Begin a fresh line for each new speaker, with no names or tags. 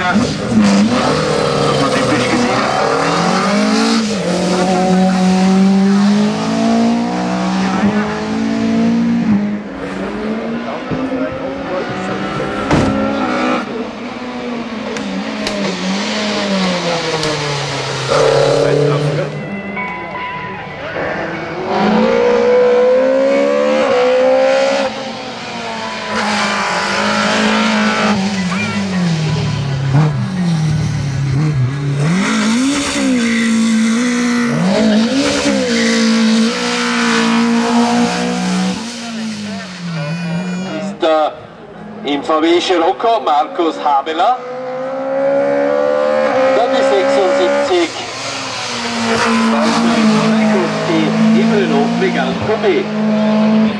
ます。Im VW Scirocco Markus Habeler. Dann die 76. Walter Reikuski im Renault Megane Coupé.